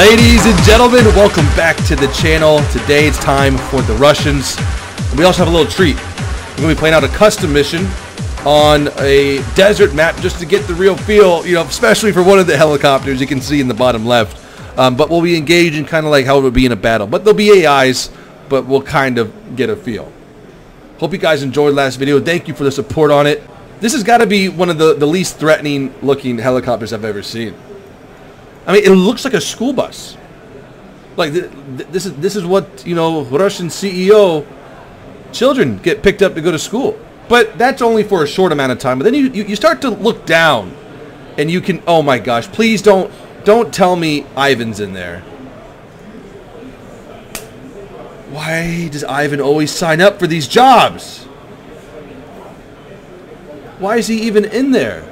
Ladies and gentlemen, welcome back to the channel. Today it's time for the Russians. We also have a little treat. We're going to be playing out a custom mission on a desert map just to get the real feel, you know, especially for one of the helicopters you can see in the bottom left. Um, but we'll be engaging kind of like how it would be in a battle. But there'll be AIs, but we'll kind of get a feel. Hope you guys enjoyed last video. Thank you for the support on it. This has got to be one of the, the least threatening looking helicopters I've ever seen. I mean, it looks like a school bus. Like th th this is this is what you know Russian CEO children get picked up to go to school. But that's only for a short amount of time. But then you, you, you start to look down, and you can oh my gosh, please don't don't tell me Ivan's in there. Why does Ivan always sign up for these jobs? Why is he even in there?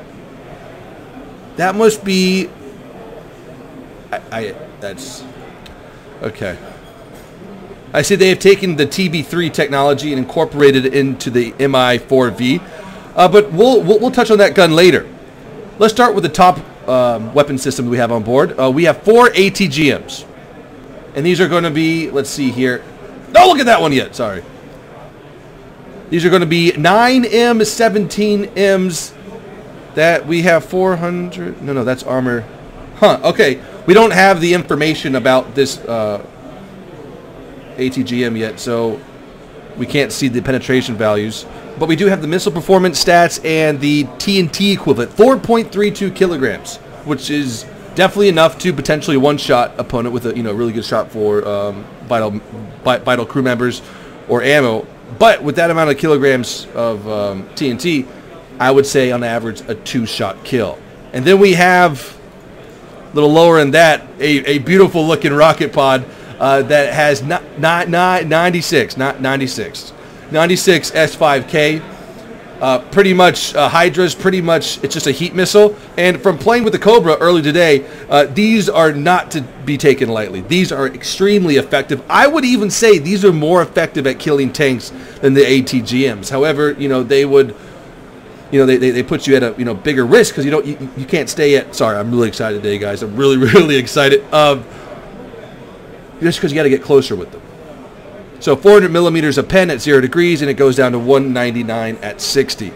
That must be I, I that's okay. I see they have taken the TB3 technology and incorporated it into the Mi4V, uh, but we'll, we'll, we'll touch on that gun later. Let's start with the top um, weapon system we have on board. Uh, we have four ATGMs, and these are going to be let's see here. Don't look at that one yet. Sorry. These are going to be 9M, 17Ms. That we have 400. No, no, that's armor. Huh. Okay. We don't have the information about this uh, ATGM yet, so we can't see the penetration values. But we do have the missile performance stats and the TNT equivalent, 4.32 kilograms, which is definitely enough to potentially one-shot opponent with a you know really good shot for um, vital vital crew members or ammo. But with that amount of kilograms of um, TNT, I would say on average a two-shot kill. And then we have little lower than that, a, a beautiful looking rocket pod uh, that has not, not, not 96, not 96, 96 S5K. Uh, pretty much uh, Hydra's pretty much it's just a heat missile. And from playing with the Cobra early today, uh, these are not to be taken lightly. These are extremely effective. I would even say these are more effective at killing tanks than the ATGMs. However, you know they would you know, they, they, they put you at a, you know, bigger risk because you don't, you, you can't stay at, sorry, I'm really excited today, guys. I'm really, really excited. Um, just because you got to get closer with them. So 400 millimeters of pen at zero degrees, and it goes down to 199 at 60.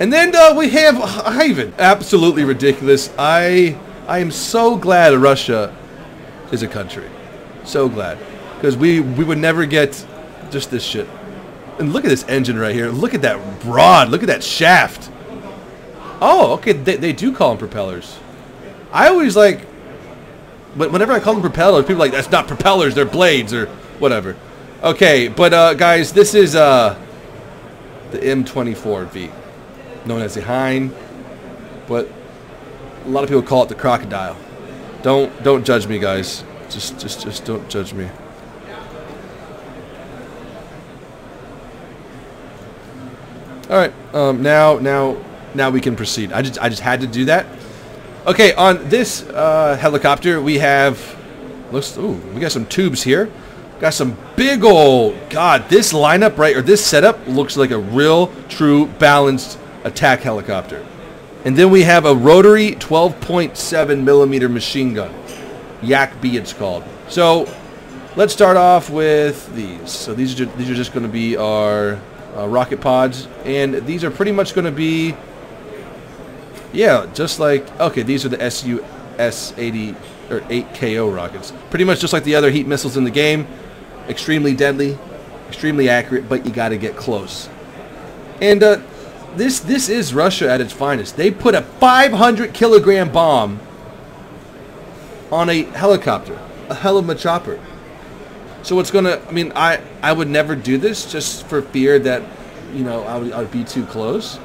And then uh, we have Ivan. Absolutely ridiculous. I I am so glad Russia is a country. So glad. Because we, we would never get just this shit. And look at this engine right here. Look at that rod. Look at that shaft. Oh, okay. They, they do call them propellers. I always like, but whenever I call them propellers, people like, that's not propellers. They're blades or whatever. Okay, but uh, guys, this is uh, the Mi-24V, known as the Hind, but a lot of people call it the crocodile. Don't don't judge me, guys. Just just just don't judge me. All right. Um, now, now, now we can proceed. I just, I just had to do that. Okay. On this uh, helicopter, we have. Looks. Ooh, we got some tubes here. Got some big old. God, this lineup right or this setup looks like a real, true, balanced attack helicopter. And then we have a rotary 12.7 millimeter machine gun. Yak B, it's called. So, let's start off with these. So these are these are just going to be our uh, rocket pods, and these are pretty much going to be, yeah, just like okay, these are the SU S80 or 8KO rockets. Pretty much just like the other heat missiles in the game, extremely deadly, extremely accurate, but you got to get close. And uh, this this is Russia at its finest. They put a 500 kilogram bomb on a helicopter, a hell of a chopper. So it's gonna. I mean, I I would never do this just for fear that, you know, I would, I would be too close.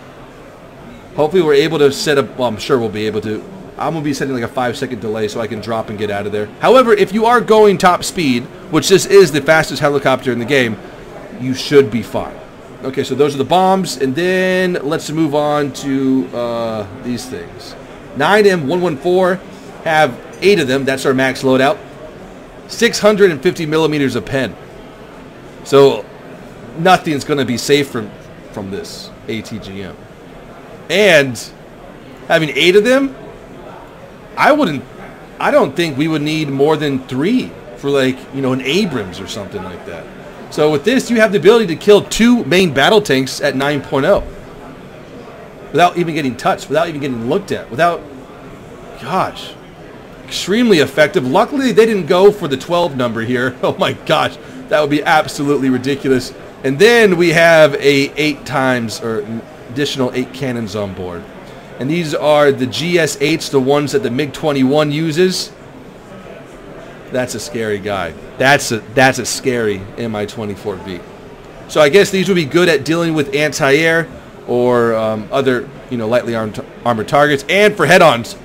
Hopefully, we're able to set up. Well, I'm sure we'll be able to. I'm gonna be setting like a five second delay so I can drop and get out of there. However, if you are going top speed, which this is the fastest helicopter in the game, you should be fine. Okay, so those are the bombs, and then let's move on to uh, these things. 9M114 have eight of them. That's our max loadout. 650 millimeters of pen. So nothing's going to be safe from from this ATGM. And having eight of them, I wouldn't I don't think we would need more than three for like, you know, an Abrams or something like that. So with this, you have the ability to kill two main battle tanks at 9.0 without even getting touched, without even getting looked at, without, gosh, extremely effective. Luckily, they didn't go for the 12 number here. Oh my gosh, that would be absolutely ridiculous. And then we have a eight times or additional eight cannons on board. And these are the GS8s, the ones that the MiG-21 uses. That's a scary guy. That's a that's a scary Mi-24V. So I guess these would be good at dealing with anti-air or um, other you know lightly armed, armored targets. And for head-ons,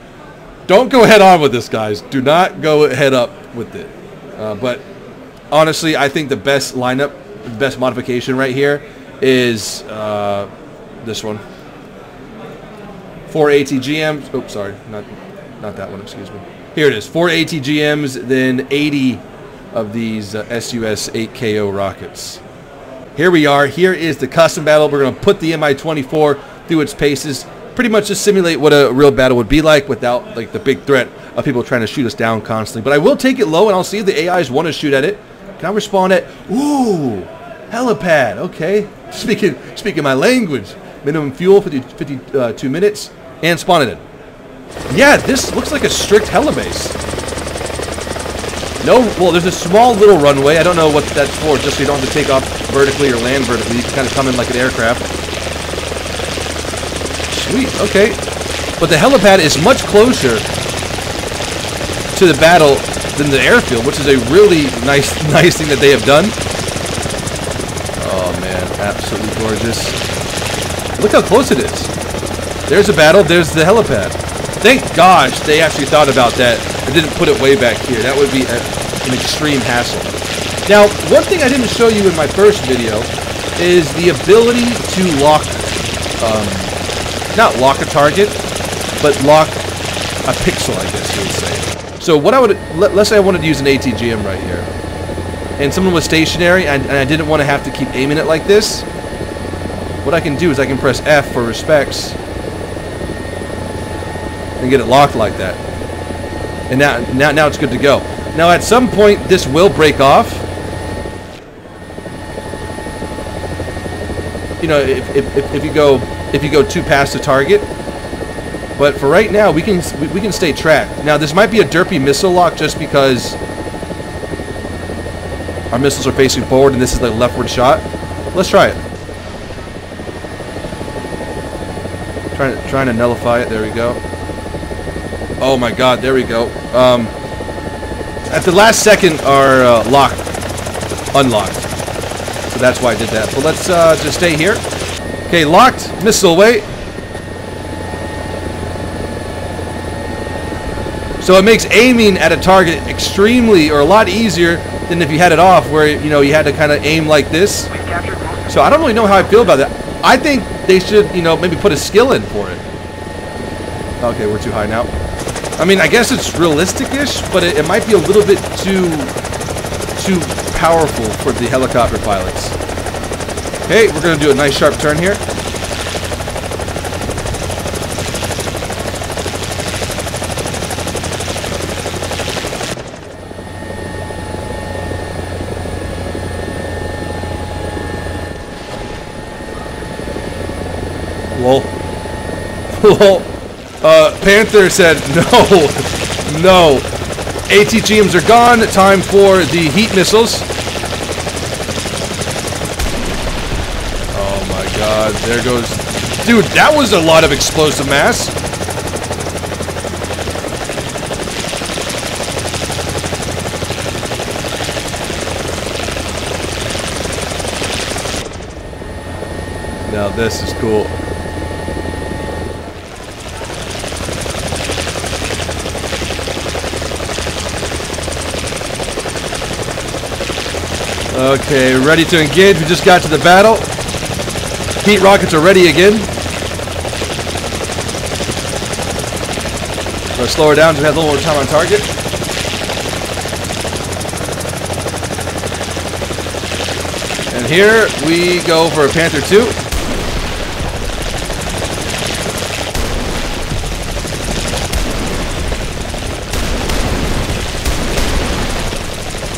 don't go head-on with this, guys. Do not go head up with it. Uh, but honestly, I think the best lineup, the best modification right here is uh, this one. Four ATGMs. Oh, sorry, not not that one. Excuse me. Here it is. Four ATGMs, then 80 of these uh, SUS-8KO rockets. Here we are. Here is the custom battle. We're going to put the Mi-24 through its paces. Pretty much just simulate what a real battle would be like without like the big threat of people trying to shoot us down constantly. But I will take it low and I'll see if the AIs want to shoot at it. Can I respond at, ooh, helipad, okay. Speaking, speaking my language. Minimum fuel, 50, 52 uh, minutes, and spawn it in. Yeah, this looks like a strict helibase. No, well, there's a small little runway. I don't know what that's for, just so you don't have to take off vertically or land vertically. You can kind of come in like an aircraft. Sweet, okay. But the helipad is much closer to the battle than the airfield, which is a really nice, nice thing that they have done. Oh man, absolutely gorgeous. Look how close it is. There's a battle, there's the helipad. Thank gosh they actually thought about that and didn't put it way back here. That would be a, an extreme hassle. Now, one thing I didn't show you in my first video is the ability to lock, um, not lock a target, but lock a pixel, I guess you would say. So what I would, let, us say I wanted to use an ATGM right here, and someone was stationary, and, and I didn't want to have to keep aiming it like this, what I can do is I can press F for respects, and get it locked like that. And now, now, now it's good to go. Now at some point this will break off. You know, if, if, if you go if you go too past the target. But for right now, we can we can stay tracked. Now this might be a derpy missile lock just because our missiles are facing forward and this is the leftward shot. Let's try it. Trying to, trying to nullify it. There we go. Oh my god, there we go. Um, at the last second, our uh, lock unlocked. So that's why I did that. But let's uh, just stay here. Okay, locked. Missile away. So it makes aiming at a target extremely, or a lot easier than if you had it off, where you know you had to kind of aim like this. So I don't really know how I feel about that. I think they should, you know, maybe put a skill in for it. Okay, we're too high now. I mean, I guess it's realistic-ish, but it, it, might be a little bit too too powerful for the helicopter pilots. Okay, we're going to do a nice sharp turn here. Whoa. Whoa. Uh, Panther said, no, no. ATGMs are gone. Time for the heat missiles. Oh my god, there goes... Dude, that was a lot of explosive mass. Now this is cool. Okay, ready to engage. We just got to the battle. Heat rockets are ready again. Let's slow her down to have a little more time on target. And here we go for a Panther 2.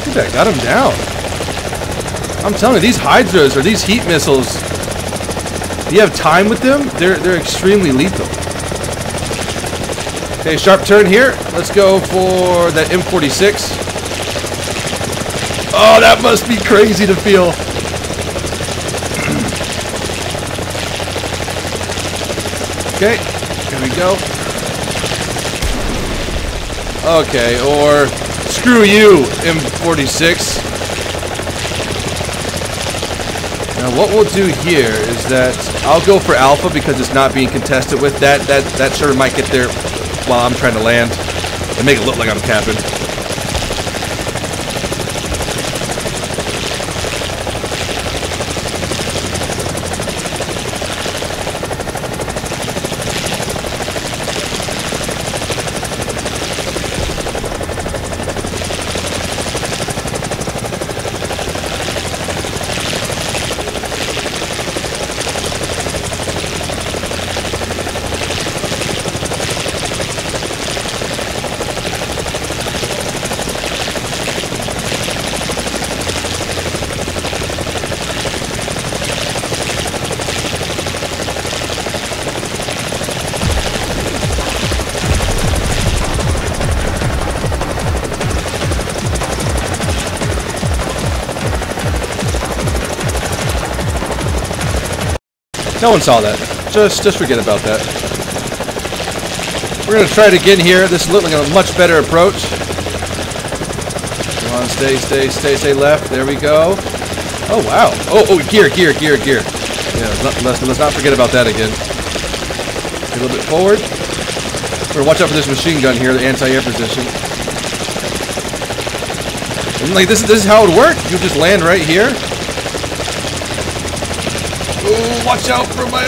Look at that. Got him down. I'm telling you, these Hydras or these heat missiles, you have time with them, they're, they're extremely lethal. Okay, sharp turn here. Let's go for that M46. Oh, that must be crazy to feel. Okay, here we go. Okay, or screw you, M46. Now what we'll do here is that I'll go for Alpha because it's not being contested with. That that that sure might get there while I'm trying to land and make it look like I'm capping. No one saw that. Just just forget about that. We're gonna try it again here. This is looking like a much better approach. Come on, stay, stay, stay, stay left. There we go. Oh wow. Oh oh gear, gear, gear, gear. Yeah, let's not, let's, not forget about that again. A little bit forward. We're gonna watch out for this machine gun here, the anti-air position. And like this, is this is how it would work. You just land right here. Watch out for my...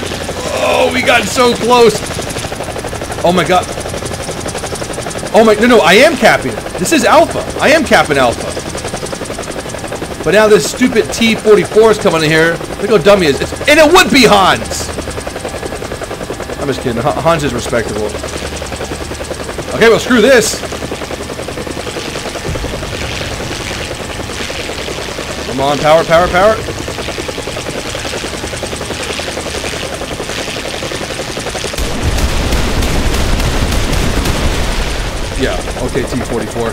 Oh, we got so close. Oh my god. Oh my... No, no, I am capping. This is Alpha. I am capping Alpha. But now this stupid T-44 is coming in here. Look how dumb he is. It's, and it would be Hans. I'm just kidding. Hans is respectable. Okay, well, screw this. Come on, power, power, power. Yeah, okay, T-44.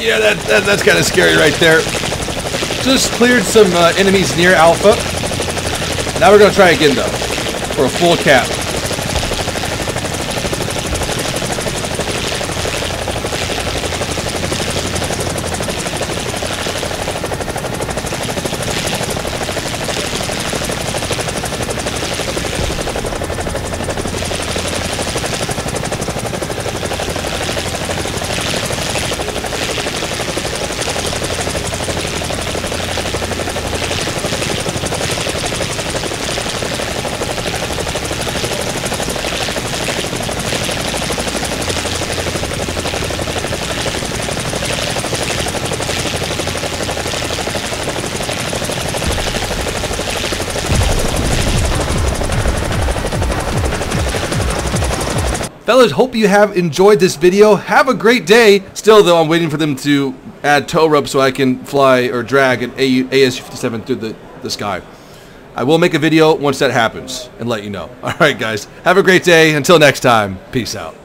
Yeah, that, that that's kind of scary right there. Just cleared some uh, enemies near Alpha. Now we're going to try again, though, for a full cap. Fellas, hope you have enjoyed this video. Have a great day. Still, though, I'm waiting for them to add tow rope so I can fly or drag an AS-57 through the, the sky. I will make a video once that happens and let you know. All right, guys. Have a great day. Until next time, peace out.